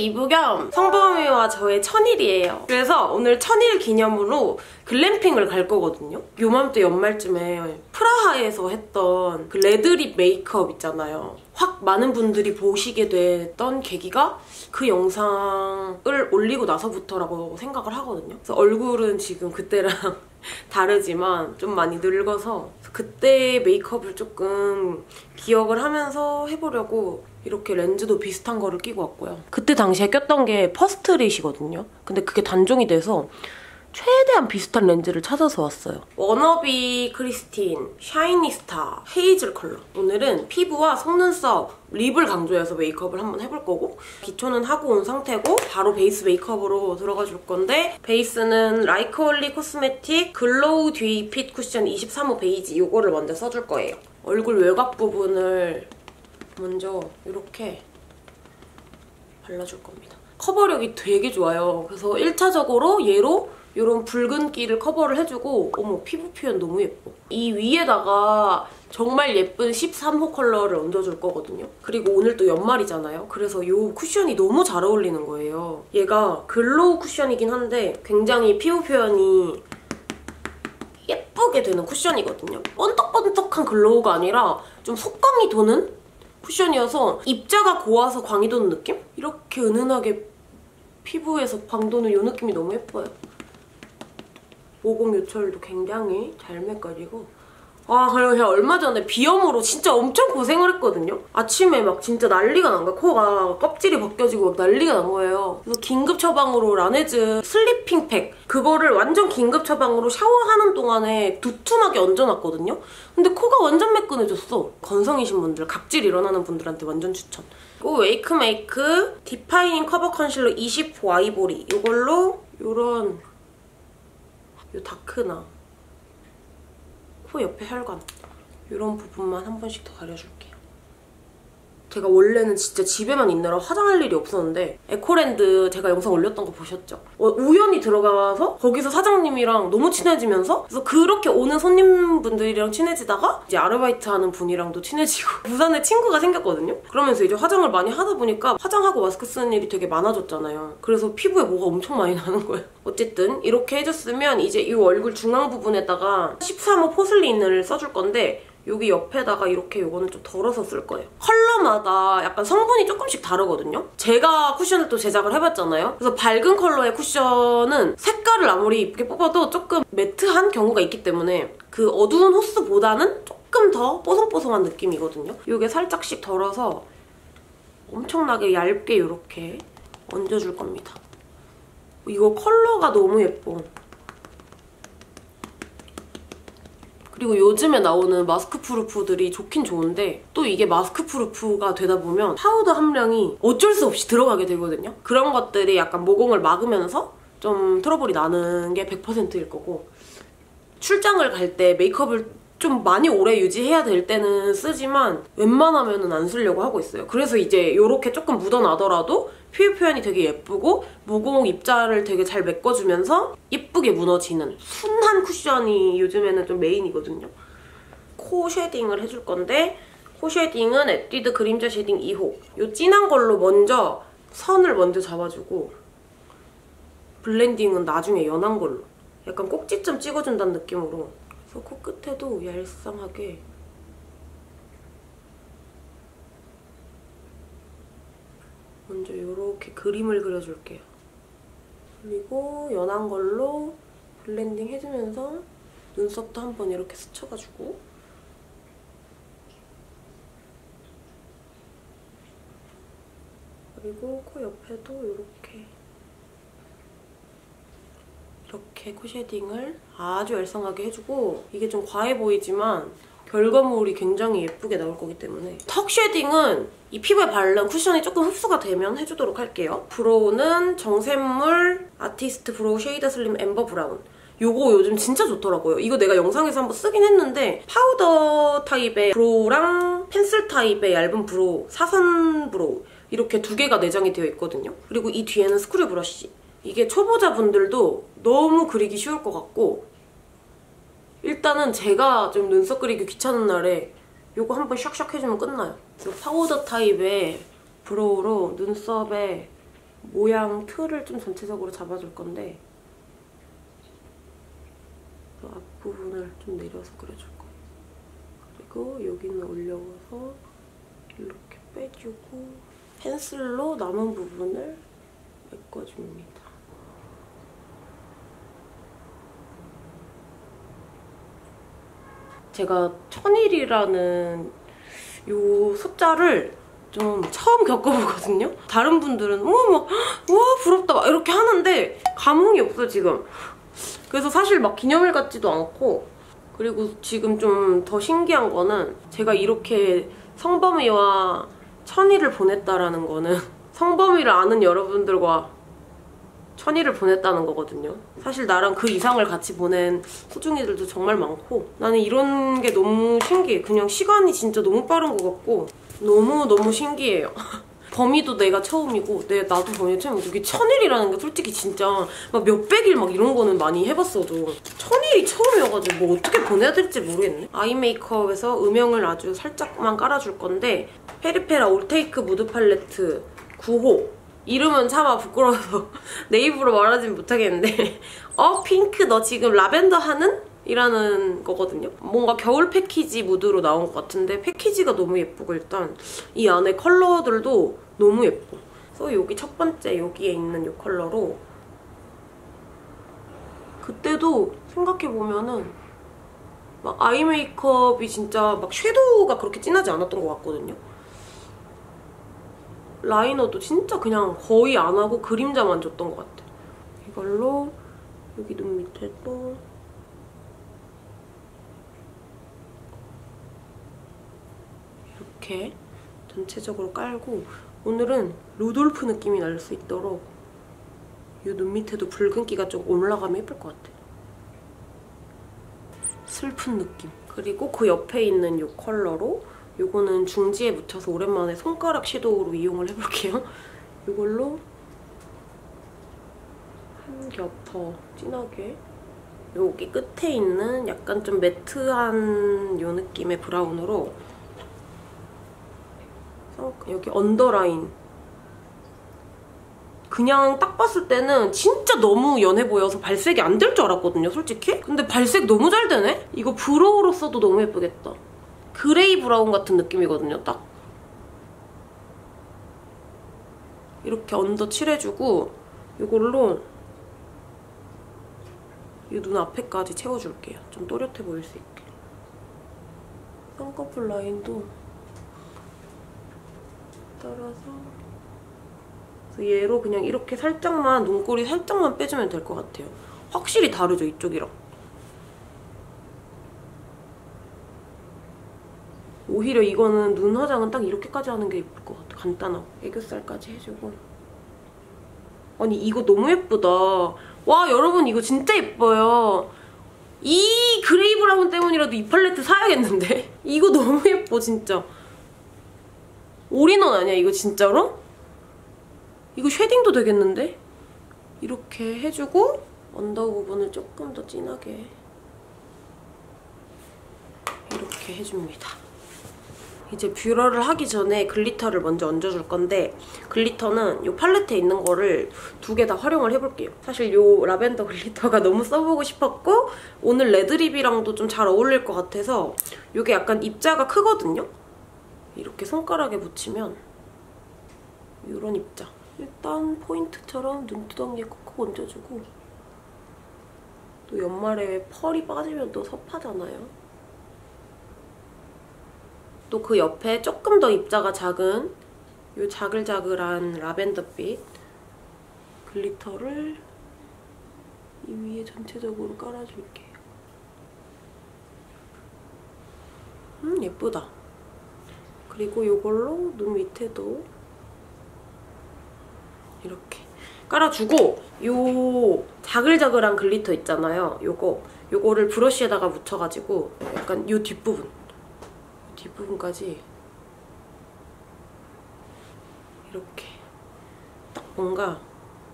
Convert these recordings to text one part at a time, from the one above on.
크리스마스 이브 겸 성범이와 저의 천일이에요. 그래서 오늘 천일 기념으로 글램핑을 갈 거거든요. 요맘때 연말쯤에 프라하에서 했던 그 red lip 메이크업 있잖아요. 확 많은 분들이 보시게 됐던 계기가 그 영상을 올리고 나서부터라고 생각을 하거든요. 그래서 얼굴은 지금 그때랑 다르지만 좀 많이 늙어서 그때 메이크업을 조금 기억을 하면서 해보려고 이렇게 렌즈도 비슷한 거를 끼고 왔고요. 그때 당시에 꼈던 게 퍼스트릿이거든요. 근데 그게 단종이 돼서 최대한 비슷한 렌즈를 찾아서 왔어요. 워너비 크리스틴 샤이니스타 hazel 컬러. 오늘은 피부와 속눈썹, 립을 강조해서 메이크업을 한번 해볼 거고 기초는 하고 온 상태고 바로 베이스 메이크업으로 들어가 줄 건데 베이스는 라이크올리 코스메틱 glow dewy fit 쿠션 23호 베이지 이거를 먼저 써줄 거예요. 얼굴 외곽 부분을 먼저 이렇게 발라줄 겁니다. 커버력이 되게 좋아요. 그래서 1차적으로 얘로 이런 붉은기를 커버를 해주고 어머 피부 표현 너무 예뻐. 이 위에다가 정말 예쁜 13호 컬러를 얹어줄 거거든요. 그리고 오늘 또 연말이잖아요. 그래서 이 쿠션이 너무 잘 어울리는 거예요. 얘가 glow 쿠션이긴 한데 굉장히 피부 표현이 예쁘게 되는 쿠션이거든요. 번떡번떡한 glow가 아니라 좀 속광이 도는 쿠션이어서 입자가 고와서 광이 도는 느낌? 이렇게 은은하게 피부에서 광 도는 이 느낌이 너무 예뻐요. 모공 요철도 굉장히 잘 메꿔지고 아 그리고 제가 얼마 전에 비염으로 진짜 엄청 고생을 했거든요. 아침에 막 진짜 난리가 난 거야. 코가 껍질이 벗겨지고 막 난리가 난 거예요. 그래서 긴급 처방으로 라네즈 sleeping 팩 그거를 완전 긴급 처방으로 샤워하는 동안에 두툼하게 얹어놨거든요. 근데 코가 완전 매끈해졌어. 건성이신 분들, 각질 일어나는 분들한테 완전 추천. 그리고 웨이크메이크 defining cover concealer 20호 아이보리 이걸로 이런 요 다크나 코 옆에 혈관 이런 부분만 한 번씩 더 가려줄게요. 제가 원래는 진짜 집에만 있느라 화장할 일이 없었는데 에코랜드 제가 영상 올렸던 거 보셨죠? 어, 우연히 들어가서 거기서 사장님이랑 너무 친해지면서 그래서 그렇게 오는 손님분들이랑 친해지다가 이제 아르바이트 하는 분이랑도 친해지고 부산에 친구가 생겼거든요? 그러면서 이제 화장을 많이 하다 보니까 화장하고 마스크 쓰는 일이 되게 많아졌잖아요. 그래서 피부에 뭐가 엄청 많이 나는 거예요. 어쨌든 이렇게 해줬으면 이제 이 얼굴 중앙 부분에다가 13호 포슬린을 써줄 건데 여기 옆에다가 이렇게 이거는 좀 덜어서 쓸 거예요. 컬러마다 약간 성분이 조금씩 다르거든요. 제가 쿠션을 또 제작을 해봤잖아요. 그래서 밝은 컬러의 쿠션은 색깔을 아무리 이쁘게 뽑아도 조금 매트한 경우가 있기 때문에 그 어두운 호스보다는 조금 더 뽀송뽀송한 느낌이거든요. 이게 살짝씩 덜어서 엄청나게 얇게 이렇게 얹어줄 겁니다. 이거 컬러가 너무 예뻐. 그리고 요즘에 나오는 마스크 proof들이 좋긴 좋은데 또 이게 마스크 proof가 되다 보면 파우더 함량이 어쩔 수 없이 들어가게 되거든요. 그런 것들이 약간 모공을 막으면서 좀 트러블이 나는 게 100%일 거고 출장을 갈 때 메이크업을 좀 많이 오래 유지해야 될 때는 쓰지만 웬만하면 안 쓰려고 하고 있어요. 그래서 이제 이렇게 조금 묻어나더라도 피부 표현이 되게 예쁘고 모공 입자를 되게 잘 메꿔주면서 예쁘게 무너지는 순한 쿠션이 요즘에는 좀 메인이거든요. 코 shading을 해줄 건데 코 shading은 에뛰드 그림자 shading 2호 이 진한 걸로 먼저 선을 먼저 잡아주고 blending은 나중에 연한 걸로 약간 꼭지점 찍어준다는 느낌으로 그래서 코끝에도 얄쌍하게. 먼저 이렇게 그림을 그려줄게요. 그리고 연한 걸로 blending 해주면서 눈썹도 한번 이렇게 스쳐가지고. 그리고 코 옆에도 이렇게 이렇게 코 shading을 아주 얄쌍하게 해주고 이게 좀 과해 보이지만 결과물이 굉장히 예쁘게 나올 거기 때문에 턱 shading은 이 피부에 바른 쿠션이 조금 흡수가 되면 해주도록 할게요. brow는 정샘물 artist brow shade slim amber brown 요거 요즘 진짜 좋더라고요. 이거 내가 영상에서 한번 쓰긴 했는데 파우더 타입의 brow랑 펜슬 타입의 얇은 brow, 사선 brow 이렇게 두 개가 내장이 되어 있거든요. 그리고 이 뒤에는 screw brush. 이게 초보자분들도 너무 그리기 쉬울 것 같고 일단은 제가 좀 눈썹 그리기 귀찮은 날에 이거 한번 샥샥 해주면 끝나요. 이 파우더 타입의 brow로 눈썹의 모양 틀을 좀 전체적으로 잡아줄 건데 그 앞부분을 좀 내려서 그려줄 거예요. 그리고 여기는 올려서 이렇게 빼주고 펜슬로 남은 부분을 메꿔줍니다. 제가 천일이라는 요 숫자를 좀 처음 겪어보거든요. 다른 분들은 우와 막 우와 부럽다 막 이렇게 하는데 감흥이 없어 지금. 그래서 사실 막 기념일 같지도 않고 그리고 지금 좀 더 신기한 거는 제가 이렇게 성범이와 천일을 보냈다라는 거는 성범이를 아는 여러분들과 천일을 보냈다는 거거든요. 사실 나랑 그 이상을 같이 보낸 소중이들도 정말 많고 나는 이런 게 너무 신기해. 그냥 시간이 진짜 너무 빠른 것 같고 너무너무 신기해요. 범위도 내가 처음이고 내 나도 범위 처음이고 이게 천일이라는 게 솔직히 진짜 막 몇백일 막 이런 거는 많이 해봤어도 천일이 처음이어가지고 뭐 어떻게 보내야 될지 모르겠네. 아이 메이크업에서 음영을 아주 살짝만 깔아줄 건데 페리페라 올테이크 무드 팔레트 9호 이름은 차마 부끄러워서 내 입으로 말하진 못하겠는데 어 핑크 너 지금 라벤더 하는? 이라는 거거든요. 뭔가 겨울 패키지 무드로 나온 것 같은데 패키지가 너무 예쁘고 일단 이 안에 컬러들도 너무 예뻐. 그래서 여기 첫 번째 여기에 있는 이 컬러로 그때도 생각해보면은 막 아이 메이크업이 진짜 막 섀도우가 그렇게 진하지 않았던 것 같거든요. 라이너도 진짜 그냥 거의 안 하고 그림자만 줬던 것 같아. 이걸로 여기 눈 밑에도 이렇게 전체적으로 깔고 오늘은 루돌프 느낌이 날 수 있도록 이 눈 밑에도 붉은기가 좀 올라가면 예쁠 것 같아. 슬픈 느낌. 그리고 그 옆에 있는 이 컬러로 이거는 중지에 묻혀서 오랜만에 손가락 섀도우로 이용을 해볼게요. 이걸로 한 겹 더 진하게 여기 끝에 있는 약간 좀 매트한 이 느낌의 브라운으로 여기 underline 그냥 딱 봤을 때는 진짜 너무 연해 보여서 발색이 안 될 줄 알았거든요, 솔직히. 근데 발색 너무 잘 되네? 이거 brow로 써도 너무 예쁘겠다. gray brown 같은 느낌이거든요, 딱. 이렇게 under 칠해주고 이걸로 이 눈 앞에까지 채워줄게요. 좀 또렷해 보일 수 있게. 쌍꺼풀 라인도 따라서 얘로 그냥 이렇게 살짝만 눈꼬리 살짝만 빼주면 될 것 같아요. 확실히 다르죠, 이쪽이랑. 오히려 이거는 눈 화장은 딱 이렇게까지 하는 게 예쁠 것 같아. 간단하고. 애교살까지 해주고. 아니 이거 너무 예쁘다. 와 여러분 이거 진짜 예뻐요. 이 gray brown 때문이라도 이 팔레트 사야겠는데? 이거 너무 예뻐 진짜. 올인원 아니야 이거 진짜로? 이거 shading도 되겠는데? 이렇게 해주고 under 부분을 조금 더 진하게 이렇게 해줍니다. 이제 뷰러를 하기 전에 glitter를 먼저 얹어줄 건데 glitter는 이 팔레트에 있는 거를 두 개 다 활용을 해볼게요. 사실 이 라벤더 글리터가 너무 써보고 싶었고 오늘 레드립이랑도 좀 잘 어울릴 것 같아서 이게 약간 입자가 크거든요? 이렇게 손가락에 묻히면 이런 입자. 일단 포인트처럼 눈두덩이에 콕콕 얹어주고 또 연말에 펄이 빠지면 또 섭하잖아요. 또 그 옆에 조금 더 입자가 작은 이 자글자글한 라벤더빛 글리터를 이 위에 전체적으로 깔아줄게요. 음 예쁘다. 그리고 이걸로 눈 밑에도 이렇게 깔아주고 요 자글자글한 글리터 있잖아요. 요거 요거를 브러쉬에다가 묻혀가지고 약간 요 뒷부분 뒷부분까지 이렇게 딱 뭔가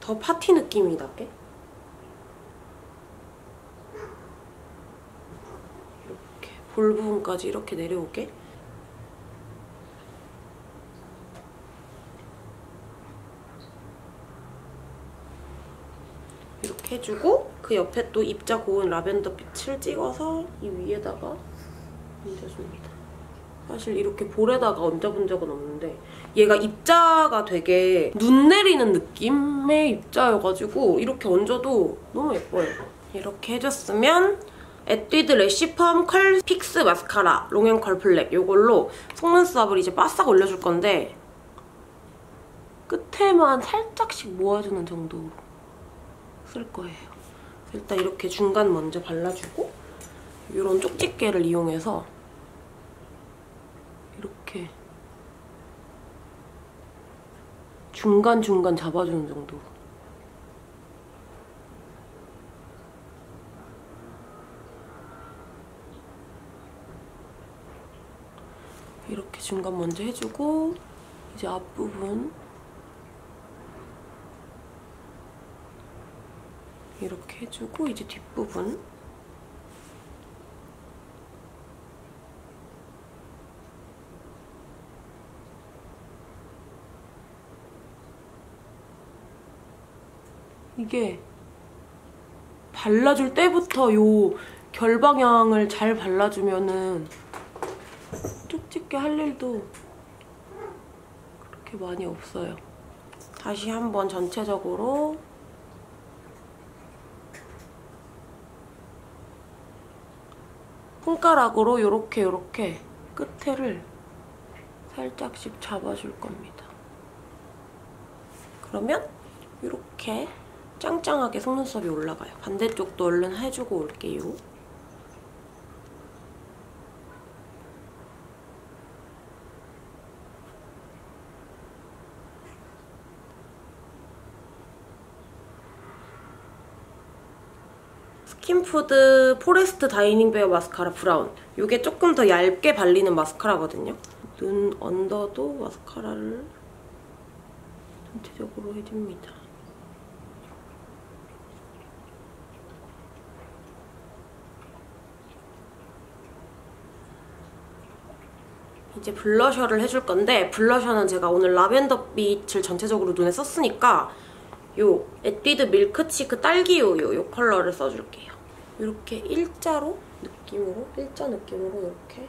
더 파티 느낌이 나게 이렇게 볼 부분까지 이렇게 내려오게 이렇게 해주고 그 옆에 또 입자 고운 라벤더 빛을 찍어서 이 위에다가 얹어줍니다. 사실 이렇게 볼에다가 얹어본 적은 없는데 얘가 입자가 되게 눈 내리는 느낌의 입자여가지고 이렇게 얹어도 너무 예뻐요. 이렇게 해줬으면 에뛰드 래쉬펌 컬 픽스 마스카라 롱앤 컬 블랙 이걸로 속눈썹을 이제 바싹 올려줄 건데 끝에만 살짝씩 모아주는 정도로 쓸 거예요. 일단 이렇게 중간 먼저 발라주고 이런 쪽집게를 이용해서 이렇게 중간중간 잡아주는 정도. 이렇게 중간 먼저 해주고 이제 앞부분 이렇게 해주고 이제 뒷부분 이게 발라줄 때부터 요 결방향을 잘 발라주면은 쪽집게 할 일도 그렇게 많이 없어요. 다시 한번 전체적으로 손가락으로 요렇게 요렇게 끝에를 살짝씩 잡아줄 겁니다. 그러면 이렇게 짱짱하게 속눈썹이 올라가요. 반대쪽도 얼른 해주고 올게요. 스킨푸드 포레스트 다이닝 베어 마스카라 브라운. 이게 조금 더 얇게 발리는 마스카라거든요. 눈 언더도 마스카라를 전체적으로 해줍니다. 이제 블러셔를 해줄 건데 블러셔는 제가 오늘 라벤더 빛을 전체적으로 눈에 썼으니까 요 에뛰드 밀크치크 딸기우유 요 컬러를 써줄게요. 이렇게 일자로 느낌으로 일자 느낌으로 이렇게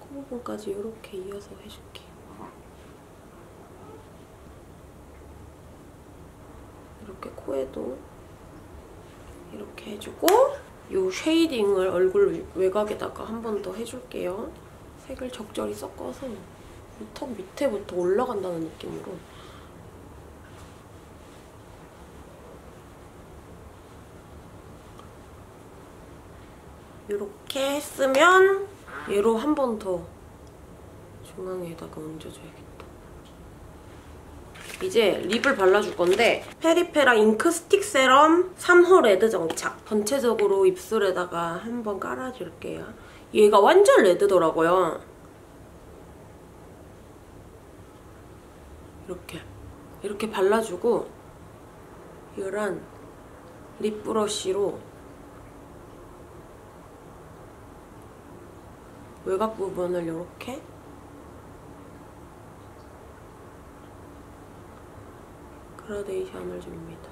코 부분까지 이렇게 이어서 해줄게요. 이렇게 코에도 이렇게 해주고 이 쉐이딩을 얼굴 외곽에다가 한 번 더 해줄게요. 색을 적절히 섞어서 턱 밑에부터 올라간다는 느낌으로 이렇게 했으면 얘로 한 번 더 중앙에다가 얹어줘야겠다. 이제 립을 발라줄 건데 페리페라 잉크 스틱 세럼 3호 레드 정착 전체적으로 입술에다가 한번 깔아줄게요. 얘가 완전 레드더라고요. 이렇게 이렇게 발라주고 이런 립 브러쉬로 외곽 부분을 이렇게 그라데이션을 줍니다.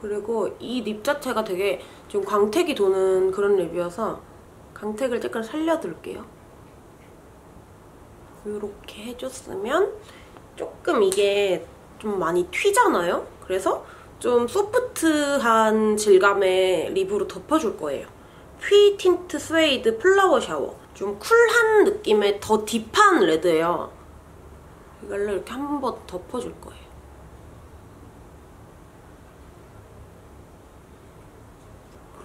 그리고 이 립 자체가 되게 좀 광택이 도는 그런 립이어서 광택을 조금 살려둘게요. 이렇게 해줬으면 조금 이게 좀 많이 튀잖아요? 그래서 좀 소프트한 질감의 립으로 덮어줄 거예요. 퓌 틴트 스웨이드 플라워 샤워. 좀 쿨한 느낌의 더 딥한 레드예요. 이걸로 이렇게 한 번 덮어줄 거예요.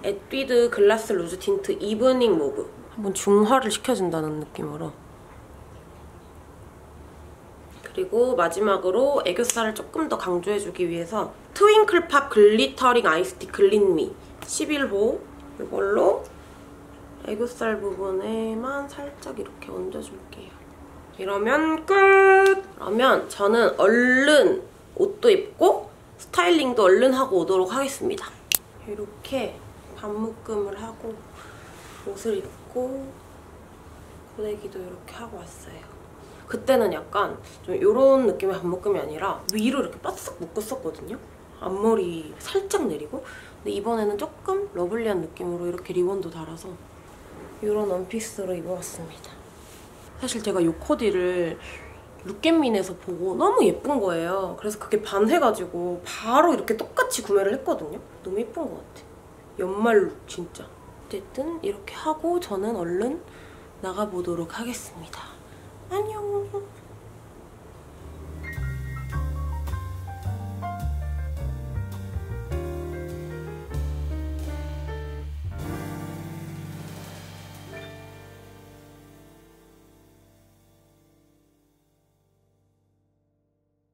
에뛰드 글라스 루즈 틴트 이브닝 모브. 한번 중화를 시켜준다는 느낌으로. 그리고 마지막으로 애교살을 조금 더 강조해주기 위해서 트윙클팝 글리터링 아이스티 글린미 11호 이걸로 애교살 부분에만 살짝 이렇게 얹어줄게요. 이러면 끝! 그러면 저는 얼른 옷도 입고 스타일링도 얼른 하고 오도록 하겠습니다. 이렇게 반묶음을 하고 옷을 입고 보내기도 이렇게 하고 왔어요. 그때는 약간 좀 이런 느낌의 반묶음이 아니라 위로 이렇게 바싹 묶었었거든요. 앞머리 살짝 내리고 근데 이번에는 조금 러블리한 느낌으로 이렇게 리본도 달아서 이런 원피스로 입어봤습니다. 사실 제가 이 코디를 룩겟민에서 보고 너무 예쁜 거예요. 그래서 그게 반해가지고 바로 이렇게 똑같이 구매를 했거든요. 너무 예쁜 것 같아. 연말 룩 진짜. 어쨌든 이렇게 하고 저는 얼른 나가보도록 하겠습니다. 안녕.